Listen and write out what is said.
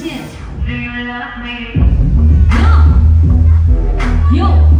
现。Do you love me? 要有